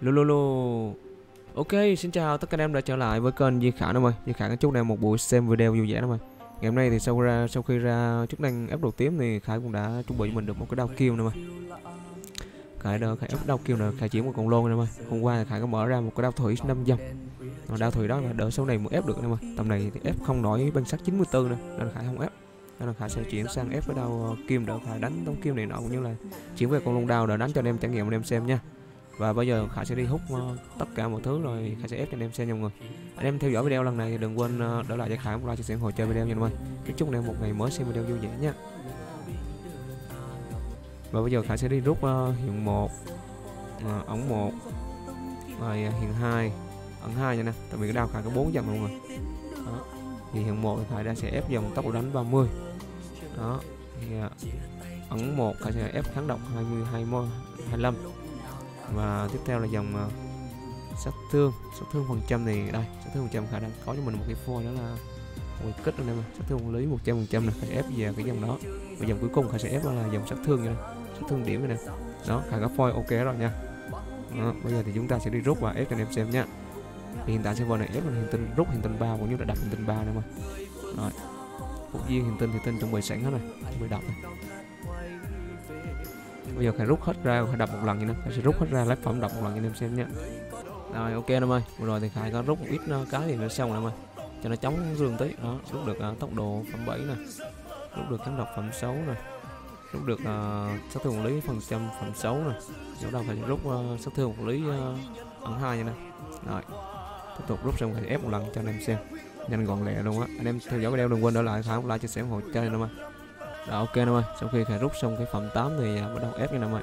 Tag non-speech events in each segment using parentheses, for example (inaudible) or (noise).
Lululu Ok, xin chào tất cả anh em đã trở lại với kênh Di Khả em ơi. Di Khả có chúc em một buổi xem video vui vẻ em ơi. Ngày hôm nay thì sau ra sau khi ra chức năng ép đầu tím thì Khải cũng đã chuẩn bị cho mình được một cái đao kill em ơi. Khải đã Khải ép đao kill nè, Khải chỉ một con lôn em ơi. Hôm qua thì Khải có mở ra một cái đao thủy 5 dòng. Mà đao thủy đó là đỡ sau này mới ép được em ơi. Tầm này thì ép không nổi băng sắt 94 nữa nên Khải không ép. Nên là Khải sẽ chuyển sang ép với đao kim đỡ Khải đánh tống kim này nọ cũng như là chuyển về con lôn đao để đánh cho anh em trải nghiệm anh em xem nha và bây giờ khải sẽ đi hút uh, tất cả mọi thứ rồi khải sẽ ép cho anh em xem nha mọi người. Anh em theo dõi video lần này thì đừng quên ờ, uh, đỡ lại cho khải một like chia sẻ hồi chơi video nha mọi người. Chúc chúc anh em một ngày mới xem video vui vẻ nha. Và bây giờ khải sẽ đi rút ờ, uh, hiện một uh, ống một rồi uh, hiện hai ẩn hai nha nè. Tại vì cái đao khải có bốn dòng mọi người. Đó. thì hiện một thì khải đã sẽ ép dòng tốc độ đánh 30 đó. Thì uh, ẩn một khải sẽ ép kháng độc 20 20 25 và tiếp theo là dòng uh, sát thương. Sát thương phần trăm thì đây sát thương phần trăm khả năng có cho mình một cái phôi đó là một kích anh em sát thương vật lý một trăm phần trăm này phải ép về cái dòng đó. Và dòng cuối cùng khả sẽ ép đó là dòng sát thương này sát thương điểm này nè. Đó khả có phôi ok rồi nha. Đó, bây giờ thì chúng ta sẽ đi rút và ép cho anh em xem nha thì hiện tại server này ép là hiện tinh rút hiện tinh ba cũng như là đặt hiện tinh ba nè mà. Rồi phục viên hiện tinh thì tinh chuẩn bị sẵn hết rồi chuẩn bị đọc này bây giờ phải rút hết ra phải đọc một lần như thế phải sẽ rút hết ra lấy phẩm đọc một lần cho anh em xem nhé rồi ok em ơi. Vừa rồi thì khải có rút một ít ờ, cái thì nó xong rồi em ơi. Cho nó chống dương tí. Đó rút được uh, tốc độ phẩm 7 nè. Rút được kháng độc phẩm 6 nè. Rút được uh, sát thương vật lý phần trăm phẩm 6 nè. Sau đó phải rút uh, sát thương vật lý uh, ẩn hai nè. Rồi tiếp tục rút xong phải ép một lần cho anh em xem. Nhanh gọn lẹ luôn á. Anh em theo dõi video đừng quên đỡ lại khải like chia sẻ ủng hộ chơi em ơi rồi ok em ơi, sau khi khải rút xong cái phẩm 8 thì à, bắt đầu ép nha em ơi.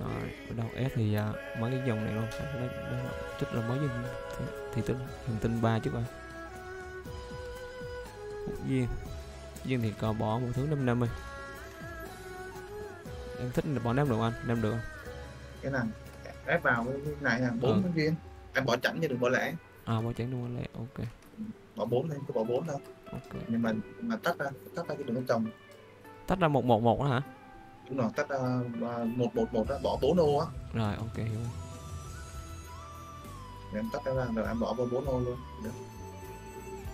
Rồi, bắt đầu ép thì à, mấy cái dòng này luôn, nó, là mấy cái thì, thì tinh hình tinh ba trước rồi. Phúc duyên. Duyên thì còn bỏ một thứ 5 năm ơi. Em thích bỏ ném được anh? Ném được không? cái này ép vào cái này là bốn Ừ. viên em bỏ chảnh chứ đừng bỏ lẻ À, bỏ trắng luôn anh lẹ. Ok. Bỏ bốn lên cứ bỏ bốn thôi Ok. nhưng mà mà tách ra tách ra cái có trồng Tách ra 111 đó hả? đúng rồi tách ra à, một một một đó bỏ bốn ô á Rồi, ok hiểu. em tách ra rồi em bỏ vào bốn ô luôn Được.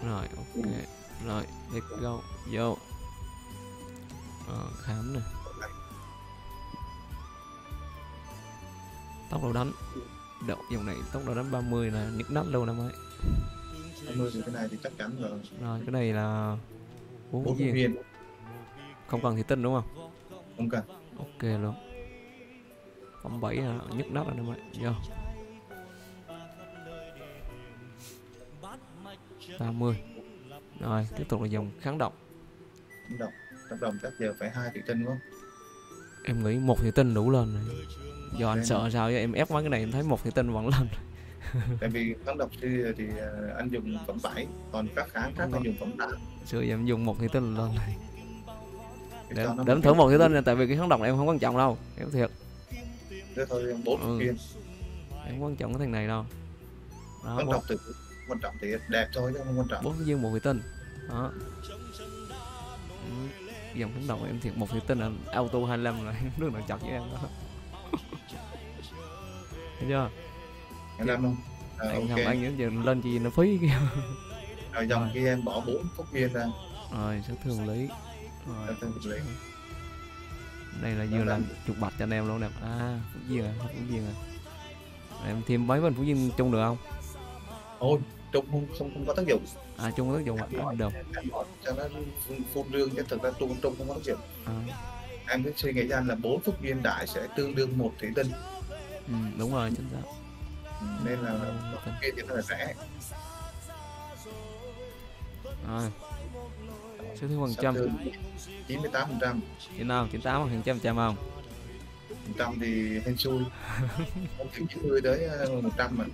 Rồi, ok. Rồi, let's go. Vô. Ờ, khám nè. Tốc độ đánh. Độ dòng này tốc độ đánh 30 là nhức nách luôn em ơi. Em nuôi thì cái này thì chắc chắn rồi. Rồi, cái này là bốn viên. viên. Không cần thì tinh đúng không? không cần. Ok luôn. Phẩm 7 là nhức nách rồi em ơi. Vô. 30 Rồi, tiếp tục là dòng kháng độc. Không đồng trong đồng chắc giờ phải hai thị tinh đúng không? Em nghĩ một thì tinh đủ lên rồi. Do anh sợ sao chứ em ép mấy cái này em thấy một thì tinh vẫn lên (laughs) tại vì kháng độc thì, thì à, anh dùng phẩm 7 còn các kháng khác anh dùng phẩm 8 Xưa giờ em dùng một thì tinh lên này. Để để, em thử một thì tinh này, tại vì cái kháng độc này em không quan trọng đâu em thiệt. Thế thôi bốn Ừ. viên em không quan trọng cái thằng này đâu. Đó quan trọng thì quan trọng thì đẹp thôi chứ không quan trọng. bốn cái viên một thì tinh đó. Ừ, dòng kháng độc em thiệt một thì tinh là auto 25 rồi nước nào chọc với em đó. (laughs) Thấy chưa anh em không? À, anh ok. không anh giờ lên chi nó phí kia (laughs) rồi dòng kia em bỏ bốn phút viên ra. Rồi sát thương lý rồi. Sát thương lý. đây là vừa làm chục bạch cho anh em luôn nè. À phú duyên à phú duyên à. Rồi em thêm mấy bên phú duyên chung được không? Ôi trung không không không có tác dụng. À chung có tác dụng à được. em bỏ cho nó phun, dương chứ thực ra trung trung không có tác dụng. À, em cứ suy nghĩ ra là bốn phút viên đại sẽ tương đương một thủy tinh. Ừ, đúng rồi chính xác nên là Ừ, một phút viên thì nó là rẻ. Rồi. Số thương phần trăm. chín mươi tám phần trăm. Chín nào? chín tám phần trăm trăm không? Phần trăm thì hên xui. (laughs) Không chịu chín mươi tới ờ, một trăm mà.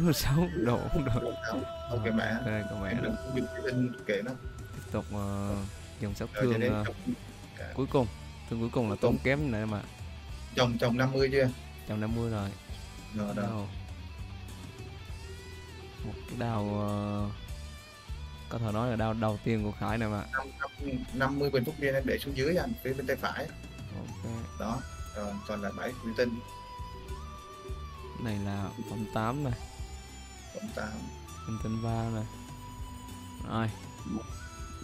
Mươi sáu độ không được. Ok mẹ. ok các mẹ đừng kệ nó. Tiếp tục uh, dòng cho thương ờ, chồng cuối cùng. Thương cuối cùng là tốn kém này mà chồng chồng năm mươi chưa? Trăm năm mươi rồi. Rồi đó Đao. một cái đao ờ, có thể nói là đao đầu tiên của khải này mà năm năm mươi bình phút viên em để xuống dưới anh phía bên tay phải. Ok. Đó rồi còn lại bảy thủy tinh. Này là phẩm 8 này cộng tám. Hình tinh 3 này rồi.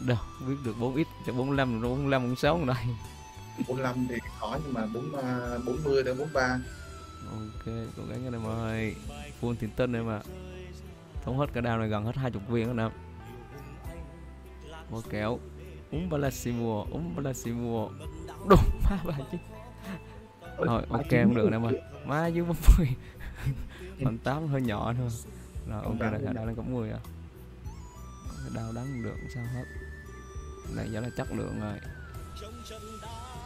Đâu viết được 4 ít cho 45 rồi 45 46 rồi đây 45 thì khó nhưng mà 4, 40 đến 43 ok cố gắng anh em ơi full tiền tinh em ạ. Thống hết cả đao này gần hết 20 viên rồi nè. Một kéo. Uống Balasimua uống Balasimua đúng má bà chứ. Rồi ok không được em ơi. Má dưới 40 (laughs) phần 8 hơi nhỏ thôi. Rồi ok là cả đao lên cũng 10 à. Đao đánh được sao hết. Này giờ là chất lượng rồi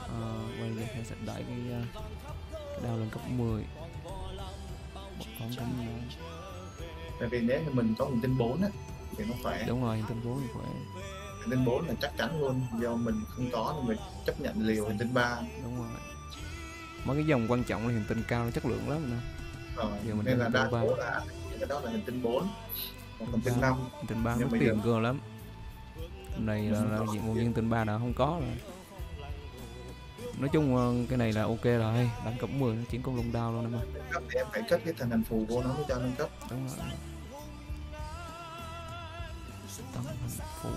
ờ, bây giờ mình sẽ đẩy cái, uh, cái đao lên cấp 10 bật con cắm tại vì nếu mình có hình tinh 4 á thì nó khỏe. Đúng rồi tinh 4 thì khỏe. Hình tinh 4 là chắc chắn luôn do mình không có thì mình chấp nhận liều hình tinh 3 đúng rồi. Mấy cái dòng quan trọng là hiện tinh cao nó chất lượng lắm nè rồi Giờ mình nên là hình đa số là cái đó là hình tinh 4 còn hình tinh 5 Hiện tinh 3 Nhưng mất bây tiền cơ lắm. Này là, là (laughs) diện viên tinh 3 đã không có rồi nói chung ờ, cái này là ok rồi đánh cấp 10 nó chuyển con lông đao luôn em ơi. Cấp thì em phải cất cái thành hành phù vô nó mới cho nâng cấp. Đúng rồi. Tấm hình phụ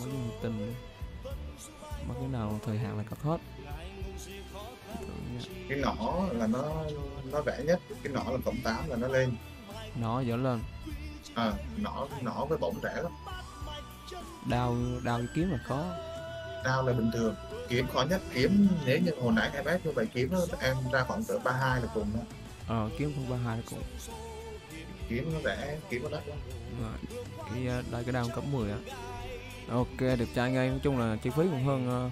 mấy viên tinh mấy cái nào thời hạn là cấp hết. Cái nỏ là nó nó rẻ nhất cái nỏ là cộng 8 là nó lên. Nó dở lên. À, nỏ nỏ với bổng rẻ lắm. Đao với kiếm là khó đao là bình thường. Kiếm khó nhất kiếm nếu như hồi nãy em ép như vậy kiếm em ra khoảng cỡ 32 là cùng đó. Ờ kiếm không ba hai cũng kiếm nó rẻ kiếm nó đắt lắm. Rồi. Cái ờ, đây cái đao cấp 10 á. Ok đẹp trai ngay. Nói chung là chi phí cũng hơn ờ,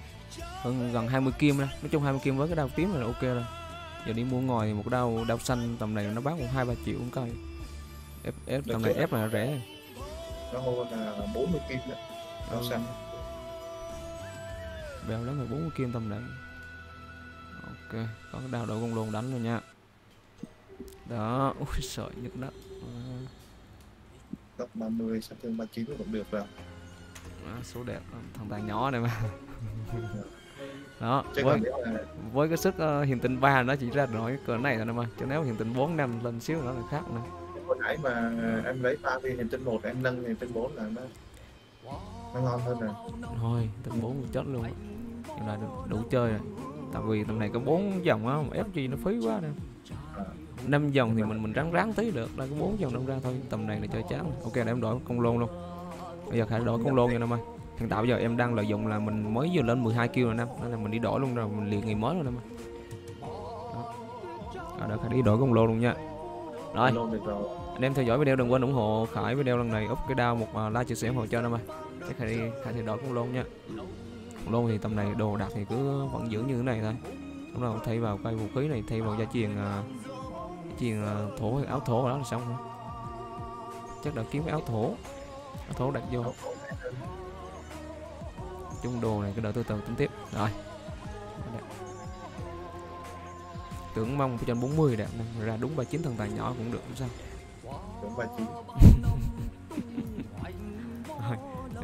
hơn gần 20 kim đó nói chung 20 kim với cái đao tím là ok rồi. Giờ đi mua ngoài thì một đao đao xanh tầm này nó bán cũng hai ba triệu một cây ép ép tầm này ép là rẻ. Nó mua là 40 kim đó. Đao Ừ. xanh bèo là 40 kim tầm này ok có cái đao đậu con lồn đánh rồi nha. Đó (laughs) ui sợ đất. À, cấp 30 sát thương 39 cũng được rồi. À, số đẹp thằng tài nhỏ này mà. (laughs) Đó với là với cái sức uh, hiền tinh 3 nó chỉ ra nổi cái cỡ này thôi em ơi. Chứ nếu hiền tinh 4 năm lên xíu nữa là khác nè hồi nãy mà em lấy ba viên hình tinh 1 em nâng hình tinh 4 là nó nó ngon hơn rồi. Thôi tinh 4 chết luôn. Nhưng là đủ, chơi rồi. Tại vì tầm này có bốn dòng á ép gì nó phí quá nè. À, năm dòng thì mình mình ráng ráng tí được là có bốn dòng đông ra thôi. Tầm này là chơi chán ok để em đổi con lôn luôn. Bây giờ phải đổi con lôn nha em ơi. Hiện tại bây giờ em đang lợi dụng là mình mới vừa lên 12 kg rồi năm nên là mình đi đổi luôn rồi mình liền ngày mới luôn em ơi. Đó. À, đó phải đi đổi con lôn luôn nha. Rồi. Rồi. Anh em theo dõi video đừng quên ủng hộ khải video lần này. Úp cái đao một uh, like chia sẻ ủng hộ cho em ơi. Chắc khải đi khải thì đổi con lôn nha lôn thì tầm này đồ đạc thì cứ vẫn giữ như thế này thôi. Lúc nào thay vào cây vũ khí này thay vào gia truyền uh, truyền uh, thổ hay áo thổ rồi đó là xong rồi. Chắc đã kiếm cái áo thổ áo thổ đặt vô. Chung đồ này cái đợi từ từ tính tiếp. Rồi. Tưởng mong cho 40 đẹp nè, ra đúng 39 thần tài nhỏ cũng được không sao. Đúng 39 Rồi,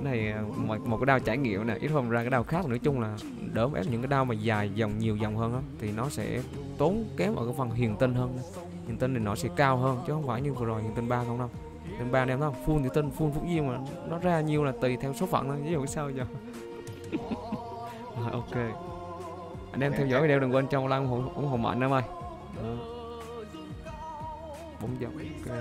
cái này à, một, một cái đau trải nghiệm nè. Ít hôm ra cái đau khác nói chung là đỡ ép những cái đau mà dài dòng nhiều dòng hơn á thì nó sẽ tốn kém ở cái phần hiền tinh hơn hiền tinh thì nó sẽ cao hơn chứ không phải như vừa rồi hiền tinh ba không đâu. Hiền tinh ba em thấy không? Full hiền tinh full phúc duyên mà nó ra nhiêu là tùy theo số phận thôi ví dụ sao giờ. (laughs) Rồi, ok. Anh em theo dõi video đừng quên trong like ủng hộ ủng hộ mạnh em ơi. Bốn dòng ok.